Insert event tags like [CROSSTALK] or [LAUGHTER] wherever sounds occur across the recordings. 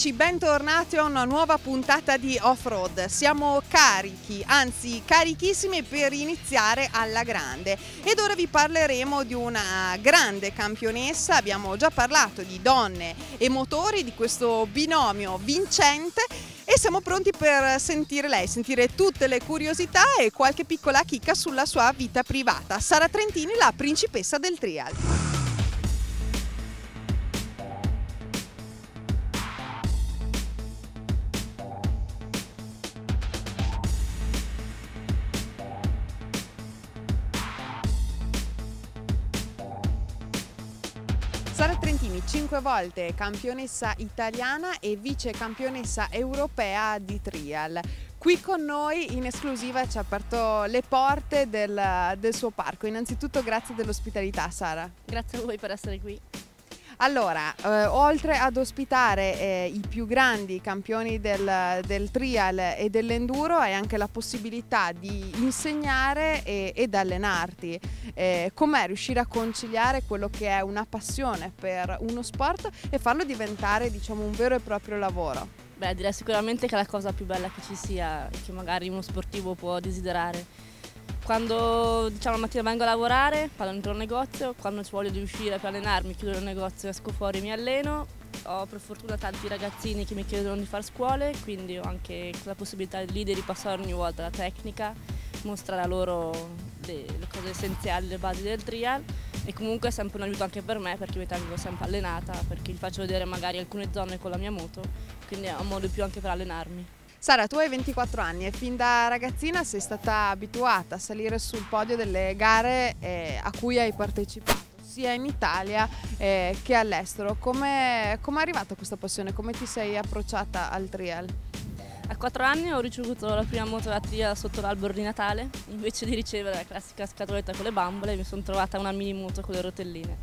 Amici, bentornati a una nuova puntata di Off-Road. Siamo carichi, anzi carichissimi per iniziare alla grande. Ed ora vi parleremo di una grande campionessa. Abbiamo già parlato di donne e motori, di questo binomio vincente e siamo pronti per sentire lei, sentire tutte le curiosità e qualche piccola chicca sulla sua vita privata. Sara Trentini, la principessa del trial. Cinque volte campionessa italiana e vice campionessa europea di trial. Qui con noi in esclusiva ci ha aperto le porte del, del suo parco. Innanzitutto grazie dell'ospitalità Sara. Grazie a voi per essere qui. Allora, eh, oltre ad ospitare eh, i più grandi campioni del, del, trial e dell'enduro, hai anche la possibilità di insegnare e, ed allenarti. Eh, com'è riuscire a conciliare quello che è una passione per uno sport e farlo diventare diciamo, un vero e proprio lavoro? Beh, direi sicuramente che è la cosa più bella che ci sia, che magari uno sportivo può desiderare quando diciamo, la mattina vengo a lavorare, vado dentro il negozio, quando ci voglio di uscire per allenarmi, chiudo il negozio, esco fuori e mi alleno. Ho per fortuna tanti ragazzini che mi chiedono di fare scuole, quindi ho anche la possibilità lì di ripassare ogni volta la tecnica, mostrare a loro le, le cose essenziali, le basi del trial e comunque è sempre un aiuto anche per me perché mi tengo sempre allenata, perché gli faccio vedere magari alcune zone con la mia moto, quindi è un modo più anche per allenarmi. Sara, tu hai 24 anni e fin da ragazzina sei stata abituata a salire sul podio delle gare eh, a cui hai partecipato sia in Italia eh, che all'estero. Come è arrivata questa passione? Come ti sei approcciata al trial? A 4 anni ho ricevuto la prima moto da trial sotto l'albero di Natale, invece di ricevere la classica scatoletta con le bambole mi sono trovata una mini moto con le rotelline.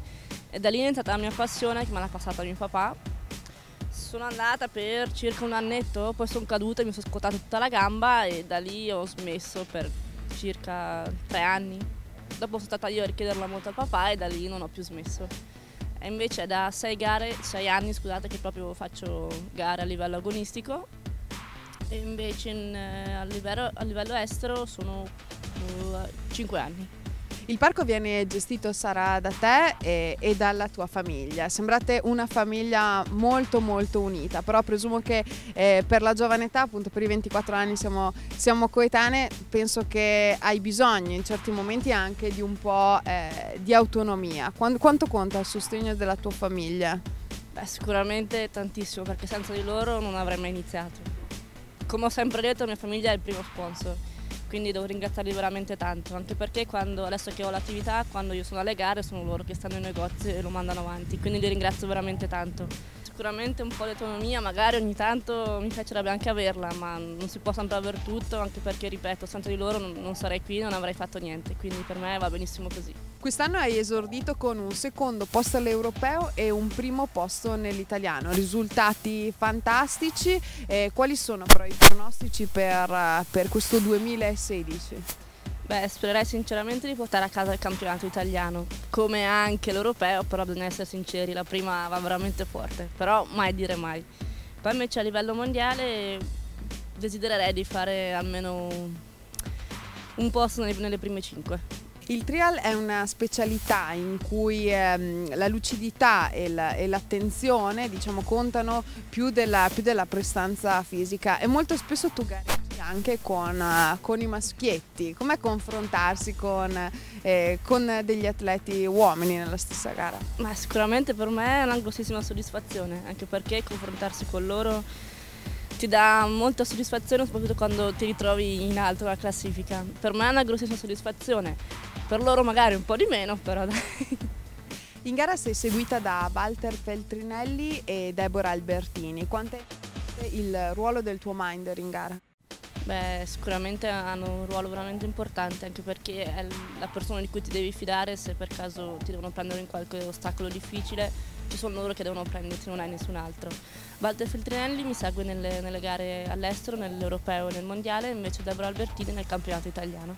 E da lì è iniziata la mia passione che me l'ha passata mio papà sono andata per circa un annetto, poi sono caduta e mi sono scottata tutta la gamba e da lì ho smesso per circa tre anni. Dopo sono stata io a richiederla molto al papà e da lì non ho più smesso. E invece è da sei gare, sei anni scusate, che proprio faccio gare a livello agonistico e invece in, eh, a, livello, a, livello, estero sono uh, cinque anni. Il parco viene gestito Sara da te e, e, dalla tua famiglia. Sembrate una famiglia molto molto unita, però presumo che eh, per la giovane età, appunto per i 24 anni siamo, siamo, coetanee, penso che hai bisogno in certi momenti anche di un po' eh, di autonomia. Quanto, quanto conta il sostegno della tua famiglia? Beh, sicuramente tantissimo perché senza di loro non avrei mai iniziato. Come ho sempre detto, mia famiglia è il primo sponsor quindi devo ringraziarli veramente tanto, anche perché quando, adesso che ho l'attività, quando io sono alle gare sono loro che stanno in negozio e lo mandano avanti, quindi li ringrazio veramente tanto. Sicuramente un po' di autonomia, magari ogni tanto mi piacerebbe anche averla, ma non si può sempre aver tutto, anche perché, ripeto, senza di loro non sarei qui, non avrei fatto niente, quindi per me va benissimo così. Quest'anno hai esordito con un secondo posto all'europeo e un primo posto nell'italiano, risultati fantastici. Eh, quali sono però i pronostici per, per questo 2016? Beh, spererei sinceramente di portare a casa il campionato italiano, come anche l'europeo, però bisogna essere sinceri, la prima va veramente forte, però mai dire mai. Poi invece a livello mondiale desidererei di fare almeno un posto nelle prime cinque. Il trial è una specialità in cui ehm, la lucidità e, l'attenzione diciamo, contano più della, più della, prestanza fisica e molto spesso tu gareggi anche con, uh, con, i maschietti. Com'è confrontarsi con, eh, con, degli atleti uomini nella stessa gara? Ma sicuramente per me è una grossissima soddisfazione, anche perché confrontarsi con loro ti dà molta soddisfazione soprattutto quando ti ritrovi in alto la classifica. Per me è una grossissima soddisfazione per loro magari un po' di meno, però dai. In gara sei seguita da Walter Feltrinelli e Deborah Albertini. Quanto è il ruolo del tuo minder in gara? Beh, sicuramente hanno un ruolo veramente importante anche perché è la persona di cui ti devi fidare se per caso ti devono prendere in qualche ostacolo difficile, ci sono loro che devono prenderti, non hai nessun altro. Walter Feltrinelli mi segue nelle, nelle gare all'estero, nell'europeo e nel mondiale, invece Deborah Albertini nel campionato italiano.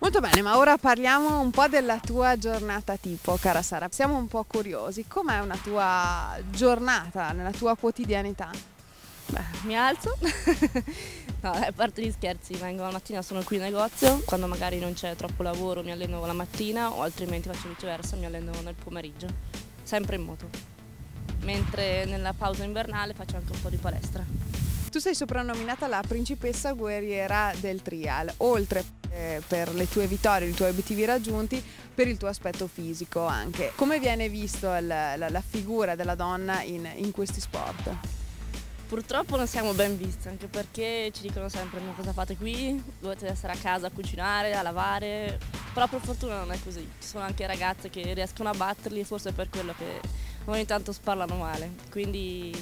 Molto bene, ma ora parliamo un po' della tua giornata tipo, cara Sara. Siamo un po' curiosi, com'è una tua giornata nella tua quotidianità? Beh, mi alzo, [LAUGHS] no, a parte gli scherzi, vengo la mattina, sono qui in negozio, quando magari non c'è troppo lavoro mi alleno la mattina o altrimenti faccio viceversa, mi alleno nel pomeriggio, sempre in moto, mentre nella pausa invernale faccio anche un po' di palestra. Tu sei soprannominata la principessa guerriera del trial, oltre eh, per le tue vittorie, i tuoi obiettivi raggiunti, per il tuo aspetto fisico anche. Come viene visto la, la, la figura della donna in, in questi sport? Purtroppo non siamo ben visti, anche perché ci dicono sempre ma cosa fate qui, dovete essere a casa a cucinare, a lavare, però per fortuna non è così, ci sono anche ragazze che riescono a batterli, forse è per quello che ogni tanto sparlano male, quindi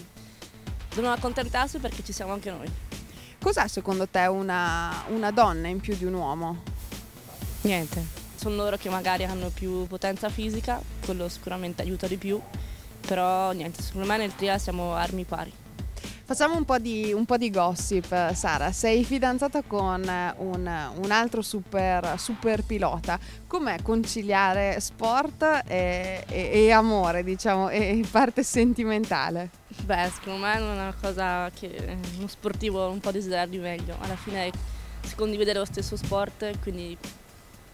devono accontentarsi perché ci siamo anche noi. Cos'è secondo te una, una donna in più di un uomo? Niente, sono loro che magari hanno più potenza fisica, quello sicuramente aiuta di più, però niente, secondo me nel trial siamo armi pari. Facciamo un po' di, un po di gossip, Sara. Sei fidanzata con un, un altro super, super, pilota. Com'è conciliare sport e, e, e amore, diciamo, e parte sentimentale? Beh, secondo me è una cosa che uno sportivo un po' desidera di meglio. Alla fine si condivide lo stesso sport, quindi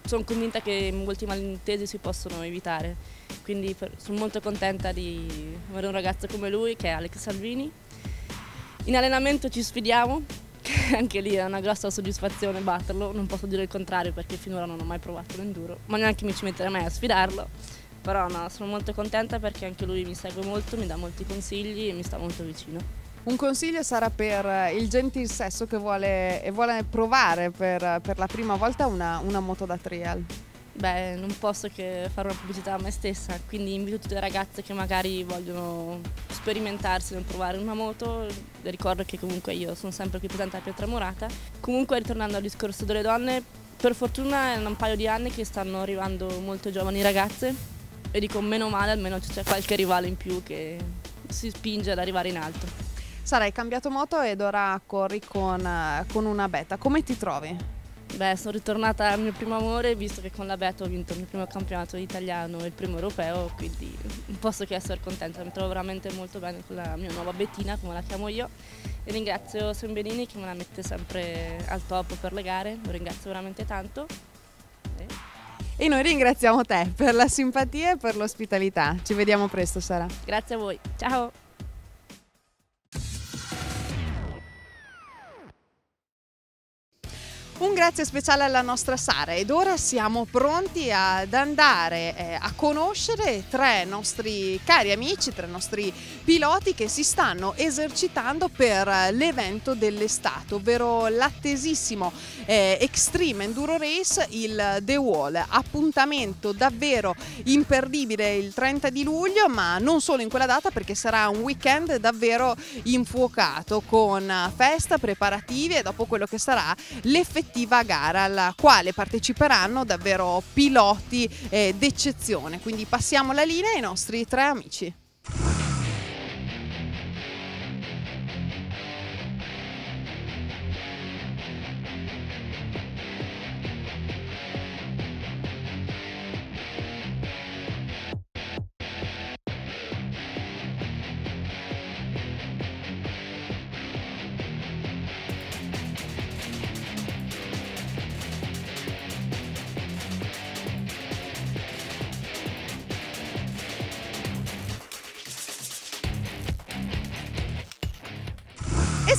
sono convinta che molti malintesi si possono evitare. Quindi per, sono molto contenta di avere un ragazzo come lui, che è Alex Salvini in allenamento ci sfidiamo, [LAUGHS] anche lì è una grossa soddisfazione batterlo, non posso dire il contrario perché finora non ho mai provato l'enduro, ma neanche mi ci metterei mai a sfidarlo. Però no, sono molto contenta perché anche lui mi segue molto, mi dà molti consigli e mi sta molto vicino. Un consiglio sarà per il gentil sesso che vuole, vuole provare per, per, la prima volta una, una moto da trial. Beh, non posso che fare una pubblicità a me stessa, quindi invito tutte le ragazze che magari vogliono sperimentarsi nel provare una moto, ricordo che comunque io sono sempre qui presente a Pietramurata. Comunque ritornando al discorso delle donne, per fortuna è un paio di anni che stanno arrivando molte giovani ragazze e dico meno male, almeno c'è qualche rivale in più che si spinge ad arrivare in alto. Sarai cambiato moto ed ora corri con, con una beta, come ti trovi? Beh, sono ritornata al mio primo amore visto che con la Beto ho vinto il mio primo campionato italiano e il primo europeo, quindi non posso che essere contenta, mi trovo veramente molto bene con la mia nuova Bettina, come la chiamo io, e ringrazio Sembenini che me la mette sempre al top per le gare, lo ringrazio veramente tanto. E... noi ringraziamo te per la simpatia e per l'ospitalità, ci vediamo presto Sara. Grazie a voi, ciao! Un grazie speciale alla nostra Sara ed ora siamo pronti ad andare eh, a conoscere tre nostri cari amici, tre nostri piloti che si stanno esercitando per l'evento dell'estate, ovvero l'attesissimo eh, Extreme Enduro Race, il The Wall. Appuntamento davvero imperdibile il 30 di luglio, ma non solo in quella data perché sarà un weekend davvero infuocato con festa, preparativi e dopo quello che sarà l'effettivo effettiva gara alla quale parteciperanno davvero piloti eh, d'eccezione. Quindi passiamo la linea ai nostri tre amici.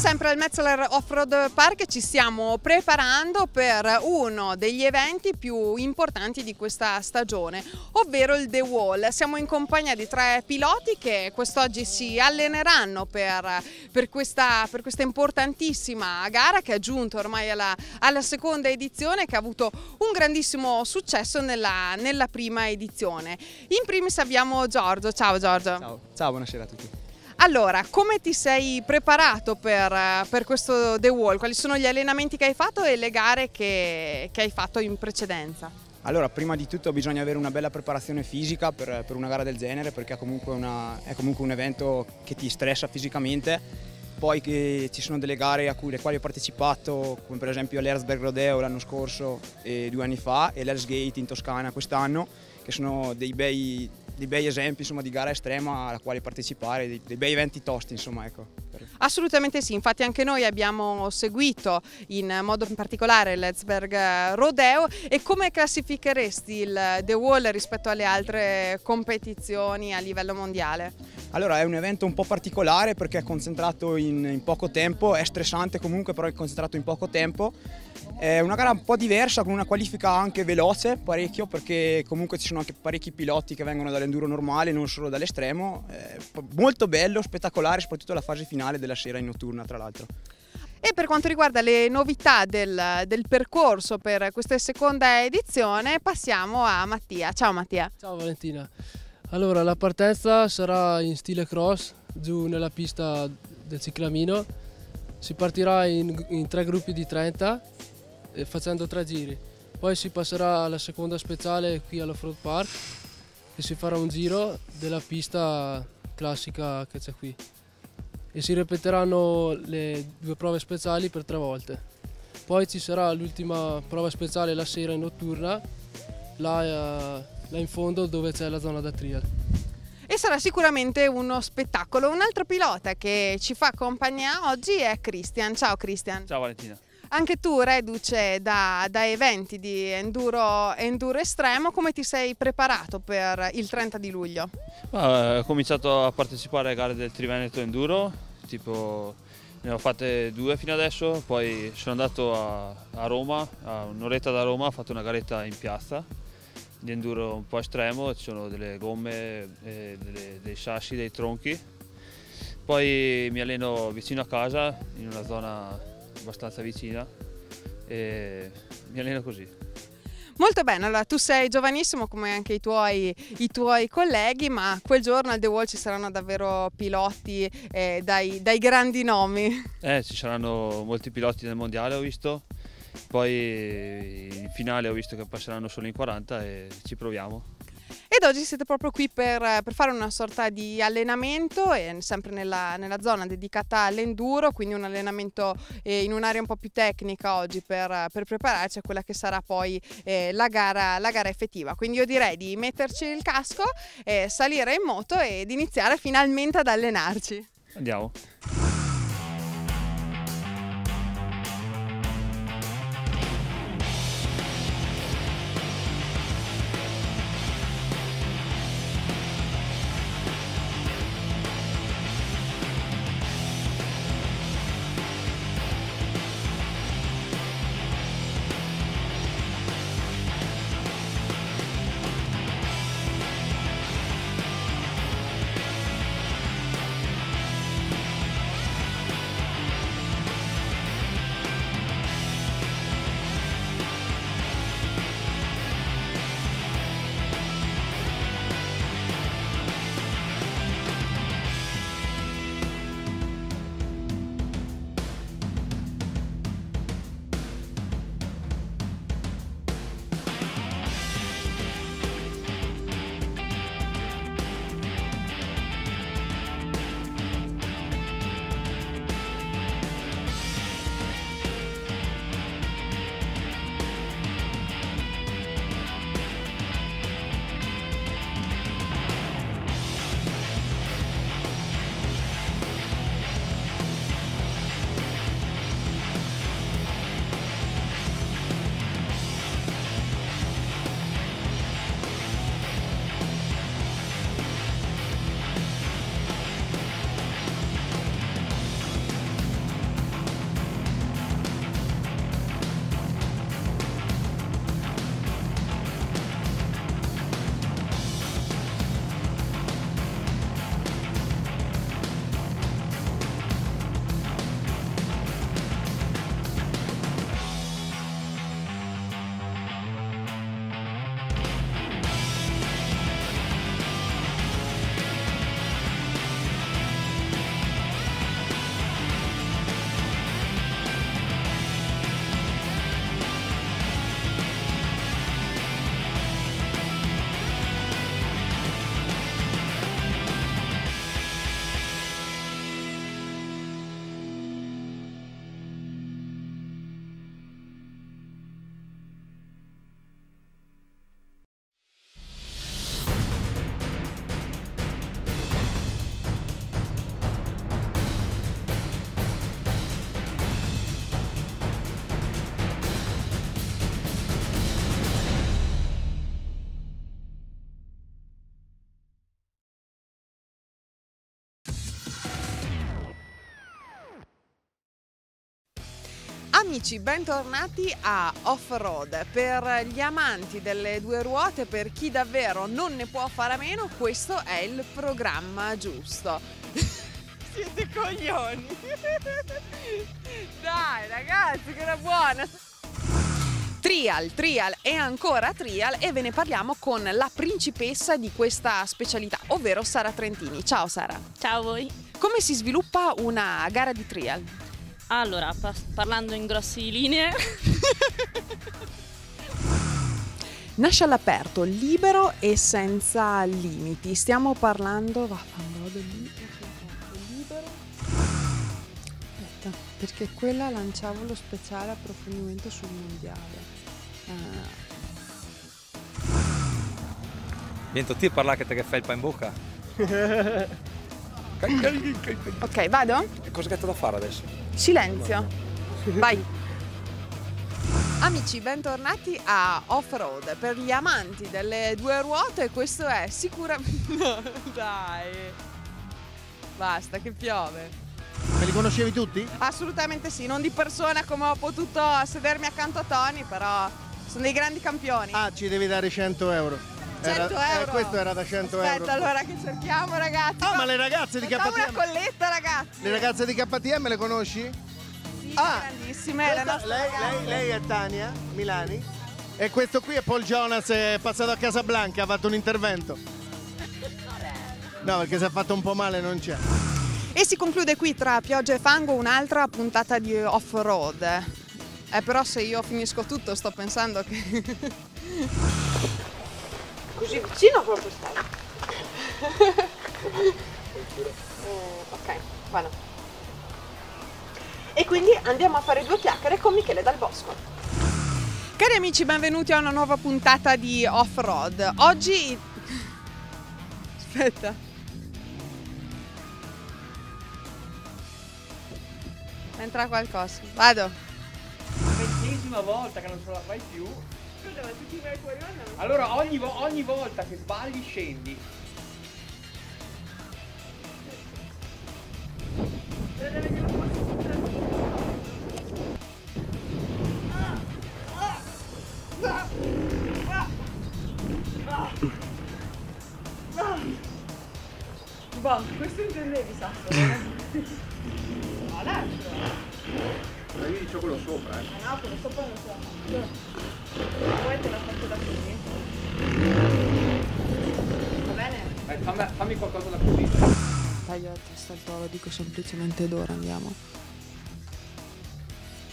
Sempre al Metzler Off-Road Park ci stiamo preparando per uno degli eventi più importanti di questa stagione, ovvero il The Wall. Siamo in compagnia di tre piloti che quest'oggi si alleneranno per, per, questa, per, questa, importantissima gara che ha giunto ormai alla, alla, seconda edizione che ha avuto un grandissimo successo nella, nella prima edizione. In primis abbiamo Giorgio. Ciao Giorgio. Ciao, Ciao buonasera a tutti. Allora, come ti sei preparato per, per, questo The Wall? Quali sono gli allenamenti che hai fatto e le gare che, che hai fatto in precedenza? Allora, prima di tutto bisogna avere una bella preparazione fisica per, per una gara del genere perché comunque, una, è comunque, un evento che ti stressa fisicamente poi ci sono delle gare a cui, alle quali ho partecipato, come per esempio l'Erzberg Rodeo l'anno scorso e due anni fa e l'Els Gate in Toscana quest'anno, che sono dei bei, dei bei esempi insomma, di gara estrema alla quale partecipare, dei, dei bei eventi tosti insomma ecco. Assolutamente sì, infatti anche noi abbiamo seguito in modo particolare l'Edsberg Rodeo e come classificheresti il The Wall rispetto alle altre competizioni a livello mondiale? Allora è un evento un po' particolare perché è concentrato in, in poco tempo, è stressante comunque però è concentrato in poco tempo è una gara un po' diversa con una qualifica anche veloce parecchio perché comunque ci sono anche parecchi piloti che vengono dall'enduro normale non solo dall'estremo, molto bello, spettacolare soprattutto la fase finale della sera in notturna tra l'altro. E per quanto riguarda le novità del, del, percorso per questa seconda edizione passiamo a Mattia. Ciao Mattia. Ciao Valentina. Allora la partenza sarà in stile cross giù nella pista del ciclamino. Si partirà in, in tre gruppi di 30 facendo tre giri. Poi si passerà alla seconda speciale qui all'Off-Road Park e si farà un giro della pista classica che c'è qui. E si ripeteranno le due prove speciali per tre volte. Poi ci sarà l'ultima prova speciale la sera in notturna, là, eh, là in fondo dove c'è la zona da trial e sarà sicuramente uno spettacolo. Un altro pilota che ci fa compagnia oggi è Christian. Ciao Christian. Ciao Valentina. Anche tu, reduce da, da eventi di enduro, enduro, estremo, come ti sei preparato per il 30 di luglio? Ah, ho cominciato a partecipare alle gare del Triveneto Enduro, tipo ne ho fatte due fino adesso, poi sono andato a, a Roma, a un'oretta da Roma, ho fatto una garetta in piazza di enduro un po' estremo, ci sono delle gomme, delle, dei sassi, dei tronchi. Poi mi alleno vicino a casa in una zona abbastanza vicina e mi alleno così. Molto bene, allora tu sei giovanissimo come anche i tuoi, i tuoi colleghi, ma quel giorno al The Wall ci saranno davvero piloti eh, dai, dai, grandi nomi. Eh, ci saranno molti piloti nel mondiale ho visto, poi in finale ho visto che passeranno solo in 40 e ci proviamo. Ed oggi siete proprio qui per, per fare una sorta di allenamento, eh, sempre nella, nella, zona dedicata all'enduro, quindi un allenamento eh, in un'area un po' più tecnica oggi per, per prepararci a quella che sarà poi eh, la, gara, la, gara, effettiva. Quindi io direi di metterci il casco, salire in moto ed iniziare finalmente ad allenarci. Andiamo. Amici, bentornati a Off Road. Per gli amanti delle due ruote, per chi davvero non ne può fare a meno, questo è il programma giusto. [LAUGHS] Siete coglioni! [LAUGHS] Dai ragazzi, che era buona! Trial, trial e ancora trial e ve ne parliamo con la principessa di questa specialità, ovvero Sara Trentini. Ciao Sara! Ciao a voi. Come si sviluppa una gara di trial? Allora, pa- parlando in grosse linee, [LAUGHS] Nasce all'aperto, libero e senza limiti. Stiamo parlando. Vaffanculo, lì. Libero. Aspetta, perché quella lanciavo lo speciale approfondimento sul mondiale. Ah, Viento ti parla che te che fai il pa in bocca. [LAUGHS] ok, vado? E cosa che da fare adesso? Silenzio. Vai. Amici, bentornati a Off Road. Per gli amanti delle due ruote, questo è sicuramente. [LAUGHS] No, dai. Basta, che piove. Me li conoscevi tutti? Assolutamente sì, non di persona come ho potuto sedermi accanto a Tony, però sono dei grandi campioni. Ah, ci devi dare 100 euro. 100 Era- eh, euro. questo era da 100 Aspetta, euro. allora che cerchiamo, ragazzi. Ah, ma le ragazze di Facciamo una KTM. colletta, ragazzi. Le ragazze di KTM le conosci? Sì, Ah, grandissime, Questa- lei, lei- lei è Tania Milani. E questo qui è Paul Jonas, è passato a Casablanca, ha fatto un intervento. No, perché si è fatto un po' male, non c'è. E si conclude qui tra pioggia e fango un'altra puntata di off-road. Eh, però se io finisco tutto sto pensando che... [LAUGHS] Così vicino proprio stai. Eh, ok, vado. E quindi andiamo a fare due chiacchiere con Michele Dal Bosco. Cari amici, benvenuti a una nuova puntata di off-road. Oggi... Aspetta. Entra qualcosa. Vado. Ventesima volta che non ce la fai più. Allora ogni, vo- ogni volta che sbagli scendi. Boh, questo intendevi, Sasso? [LAUGHS] no, lascio. Ma io dicevo quello sopra, eh. No, quello sopra non ce la faccio. Poi te la faccio da qui. Va bene? Eh, fammi, fammi qualcosa da così. Taglio la testa al toro, dico semplicemente d'ora andiamo.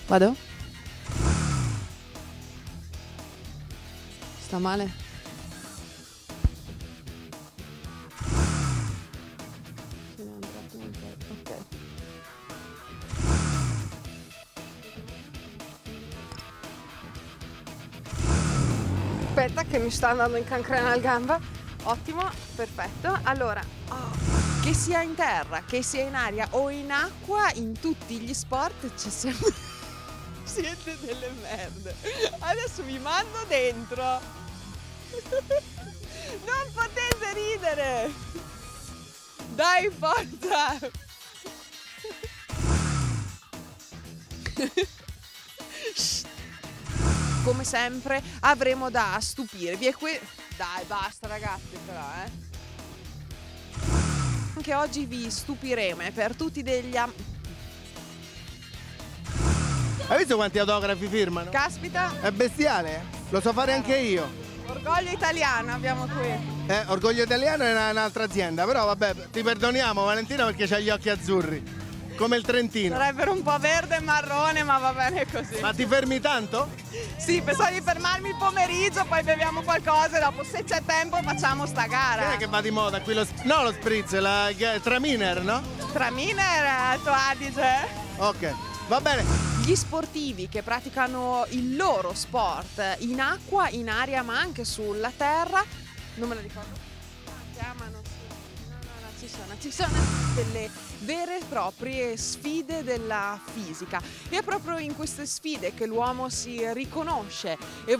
Vado? Sta male? Aspetta che mi sta andando in cancrena al gamba. Ottimo, perfetto. Allora, oh, che sia in terra, che sia in aria o in acqua, in tutti gli sport c'è sempre... [LAUGHS] Siete delle merde. Adesso vi mando dentro. [LAUGHS] Non potete ridere. Dai, forza. [LAUGHS] Come sempre avremo da stupirvi e que... Dai, basta ragazzi però, eh. Anche oggi vi stupiremo e per tutti degli am... Hai visto quanti autografi firmano? Caspita, È bestiale, eh? Lo so fare anche io. orgoglio italiano abbiamo qui. Eh, Orgoglio Italiano è una- un'altra azienda, però vabbè, ti perdoniamo Valentina perché c'ha gli occhi azzurri. Come il Trentino. Sarebbero un po' verde e marrone, ma va bene così. Ma ti fermi tanto? Sì, pensavo di fermarmi il pomeriggio, poi beviamo qualcosa e dopo se c'è tempo facciamo sta Che gara. è che va di moda qui lo No, lo spritz, la Traminer, no? Traminer, Alto Adige. Ok, va bene. Gli sportivi che praticano il loro sport in acqua, in aria, ma anche sulla terra, non me lo ricordo. si chiamano? No, no, no, ci sono, ci sono delle vere e proprie sfide della fisica. E è proprio in queste sfide che l'uomo si riconosce e.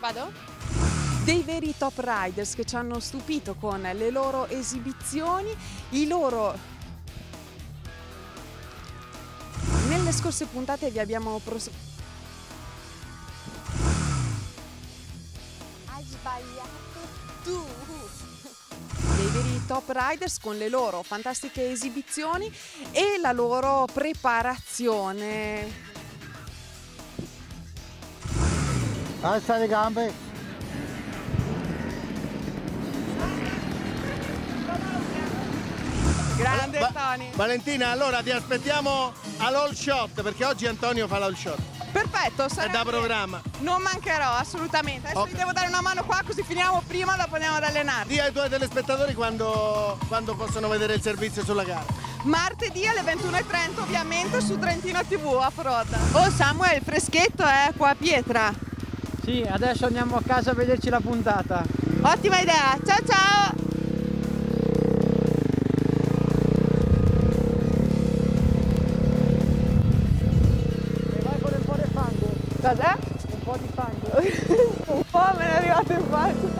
Vado? dei veri top riders che ci hanno stupito con le loro esibizioni, i loro nelle scorse puntate vi abbiamo pros- top riders con le loro fantastiche esibizioni e la loro preparazione. Alza le gambe. Grande Va- Tony! Valentina, allora ti aspettiamo all'all shot perché oggi Antonio fa l'all shot. Perfetto, È sarà da programma. Non mancherò assolutamente. Adesso Ok. vi devo dare una mano qua così finiamo prima, dopo andiamo ad allenarci. Dì ai tuoi telespettatori quando, quando possono vedere il servizio sulla gara. Martedì alle 21.30 ovviamente su Trentino TV Off-Road. Oh Samuel, freschetto eh, qua a Pietra. Sì, adesso andiamo a casa a vederci la puntata. Ottima idea, ciao ciao! Con un